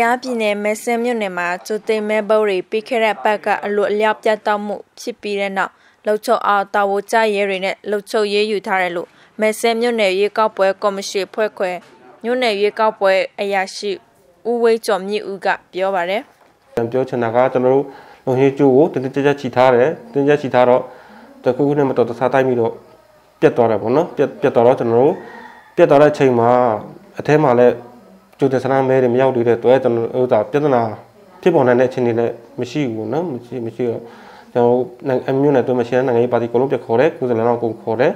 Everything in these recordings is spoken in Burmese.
ရပြည်နယ်မဲဆဲမြို့နယ်မှာကျိုသိမ်းမဲဘုတ်တွေပြီးခဲ့တဲ့ပတ်ကအလွတ်အလျောက်ပြတ်တောက်မှုဖြစ်ပြီးတဲ့နောက်လှုပ်ချုပ်အောင်တာဝကြရဲတွေနဲ့လှုပ်ချုပ်ရေးယူထားတယ်လို့မဲဆဲမြို့နယ်ရေကောက်ပွဲကော်မရှင်ဖွဲ့ခွဲမြို့နယ်ရေကောက်ပွဲအရာရှိဦးဝေးကျော်မြင့်ဦးကပြောပါတယ်။ပြန်ပြောချင်တာကကျွန်တော်တို့လုံရေးကျိုးကိုတင်းတင်းကြပ်ကြပ်ချီထားတယ်တင်းကြပ်ချီထားတော့တခုခုနဲ့မတော်တဆတိုင်းပြီးတော့ပြတ်သွားတယ်ပေါ့နော်ပြတ်ပြတ်သွားတော့ကျွန်တော်တို့ပြတ်သွားတဲ့အချိန်မှာအထဲမှာလည်း ကျိုးတဲ့ဆန္ဒမဲတွေမရောက်သေးတဲ့အတွက်ကျွန်တော်ဥစ္စာပြဿနာဖြစ်ပေါ်နိုင်တဲ့အခြေအနေလည်းမရှိဘူးနော်မရှိမရှိတော့ကျွန်တော်အမျိုးနဲ့တို့မရှိတဲ့နိုင်ငံရေးပါတီအကုန်လုံးပြခေါ်တယ်ကိုယ်စားလှယ်တော်ကိုခေါ်တယ်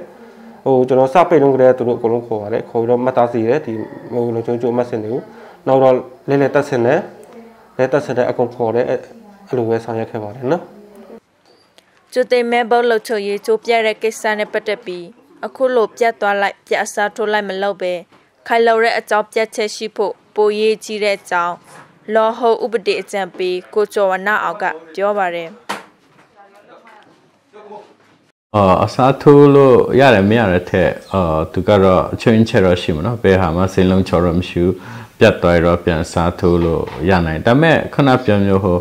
ဟိုကျွန်တော်စပိတ်လုံးကလေးသူတို့အကုန်လုံးခေါ်ပါတယ်ခေါ်ပြီးတော့မှတ်သားစီတယ်ဒီဟိုလုံချုံချုံမှတ်စင်တွေကိုနောက်တော့လဲလဲတက်စင်တယ်လဲတက်စင်တဲ့အကုန်ခေါ်တယ်အဲ့လိုပဲဆောင်ရွက်ခဲ့ပါတယ်နော်ကျူတေမဲဘောလှချုံရေးချိုးပြတဲ့ကိစ္စနဲ့ပတ်သက်ပြီးအခုလိုပြတ်သွားလိုက်ပြအစားထိုးလိုက်မလုပ်ပဲ ခိုင်လုံတဲ့အကြောင်းပြတ်ချက်ရှိဖို့ပိုရေးကြီးတဲ့အကြောင်းလော်ဟုတ်ဥပဒေအကြံပေးကိုကျော်ဝနအောင်ကပြောပါတယ်အာအစားထိုးလို့ရတယ်မရတဲ့ထက်အာသူကတော့အချင်းချက်တော့ရှိမှာနော်ဘယ်ဟာမှစိန်လုံးချော်တော့မရှိဘူးပြတ်သွားတော့ပြန်စားထိုးလို့ရနိုင်ဒါပေမဲ့ခဏပြန်မျိုးဟို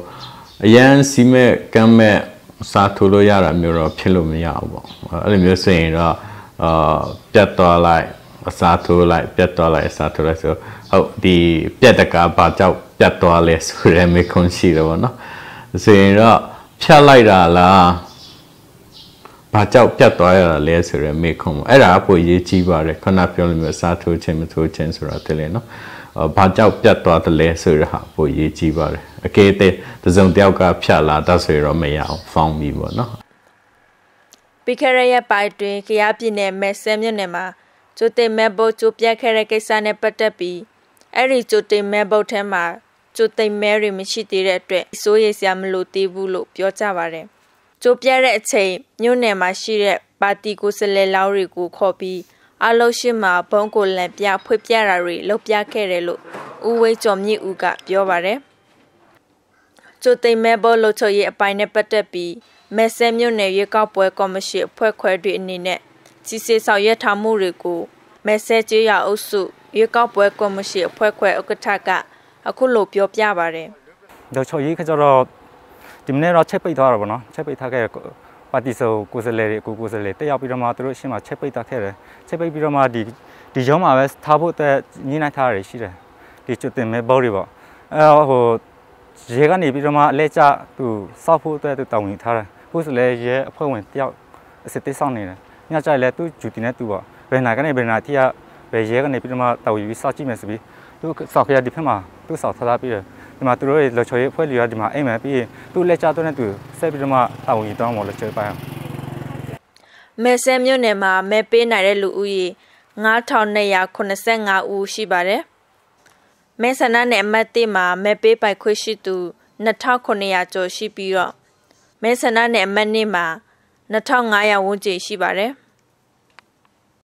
အရန်စီမဲ့ကမ်းမဲ့စားထိုးလို့ရတာမျိုးတော့ဖြစ်လို့မရဘူးပေါ့အဲ့လိုမျိုးဆိုရင်တော့အာပြတ်သွားလိုက် အစားထိုးလိုက်ပြတ်သွားလိုက်အစားထိုးလိုက်ဆိုဟုတ်ဒီပြတ်တကာဘာကြောက်ပြတ်သွားလဲဆိုရဲမေခွန်ရှိတယ်ပေါ့နော်ဆိုရင်တော့ဖြတ်လိုက်တာလားဘာကြောက်ပြတ်သွားရတာလဲဆိုရဲမေခွန်အဲ့ဒါအဖို့ရေးကြည့်ပါတယ်ခဏပြောလို့မျိုးအစားထိုးခြင်းမထိုးခြင်းဆိုတာတည်းလေနော်ဘာကြောက်ပြတ်သွားတယ်လဲဆိုရဟာပိုရေးကြည့်ပါတယ်အကယ်တဲ့တစုံတယောက်ကဖြတ်လာတတ်ဆိုရတော့မရအောင်ဖောင်းပြီးပေါ့နော်ပြီးခဲ့တဲ့ရက်ပိုင်းတွင်ခရပြည်နယ်မဲဆဲမြို့နယ်မှာ ကျိုတင်မဲဘုတ်ကျိုပြတ်ခဲ့တဲ့ကိစ္စနဲ့ပတ်သက်ပြီးအဲ့ဒီကျိုတင်မဲဘုတ်ထဲမှာကျိုတင်မဲတွေမရှိသေးတဲ့အတွက်စိုးရိမ်စရာမလိုသေးဘူးလို့ပြောကြပါတယ်ကျိုပြတ်တဲ့အချိန်မြို့နယ်မှာရှိတဲ့ပါတီကိုယ်စားလှယ်လောင်းတွေကိုခေါ်ပြီးအလုံးရှိမှာဘုံကိုလန်ပြဖွေပြတာတွေလုပ်ပြခဲ့တယ်လို့ဦးဝေးကျော်မြင့်ဦးကပြောပါတယ်ကျိုသိမ်မဲဘောလို့ချုပ်ရဲ့အပိုင်းနဲ့ပတ်သက်ပြီးမဲဆဲမြို့နယ်ရွေးကောက်ပွဲကော်မရှင်အဖွဲ့ခွဲတွေအနေနဲ့ စီစီဆောင်ရွက်ထားမှုတွေကိုမဲဆဲကျေးရွာအုပ်စုရွေးကောက်ပွဲကော်မရှင်အဖွဲ့ခွဲဥက္ကဋ္ဌကအခုလိုပြောပြပါတယ်။တော့ချုပ်ရေးခကြတော့ဒီမနေ့တော့ချက်ပိတ်သွားတာပေါ့နော်ချက်ပိတ်ထားခဲ့ပါတီဆိုကိုယ်စားလှယ်တွေကိုကိုယ်စားလှယ်တက်ရောက်ပြီးတော့မှသူတို့ရှင်းမှာချက်ပိတ်ထားခဲ့တယ်ချက်ပိတ်ပြီးတော့မှဒီဒီရုံးမှာပဲထားဖို့အတွက်ညှိနှိုင်းထားရရှိတယ်ဒီကျွတ်တင်မဲ့ဘောတွေပေါ့အဲဟိုရေကနေပြီးတော့မှအလဲကျသူစောက်ဖို့အတွက်သူတောင်းဝင်ထားတယ်ကိုယ်စားလှယ်ရဲအဖွဲ့ဝင်တယောက်အစစ်သေးဆောင်နေတယ် ညကြလဲသူဂျူတီနဲ့သူပေါ့ဘယ်နာကနေဘယ်နာတိရဘယ်ရဲကနေပြီးတော့မှတောင်းယူစောက်ကြည့်မယ်ဆိုပြီးသူစောက်ခရဒီဖက်မှာသူစောက်ထားထားပြီးတယ်ဒီမှာသူတို့ရဲ့လော်ချော်ရေးအဖွဲ့တွေကဒီမှာအိမ်မယ်ပြီးရင်သူ့လက်ချတော့နဲ့သူဆက်ပြီးတော့မှတာဝန်ယူတောင်းမော်လော်ချော်ပိုင်းမဲဆဲမြို့နယ်မှာမဲပေးနိုင်တဲ့လူဦးရေ9285ဦးရှိပါတယ်။မဲဆန္ဒနယ်အမှတ်1မှာမဲပေးပိုက်ခွင့်ရှိသူ2900ကျော်ရှိပြီးတော့မဲဆန္ဒနယ်အမှတ်2မှာ 2500ဝန်းကျင်ရှိပါတယ်။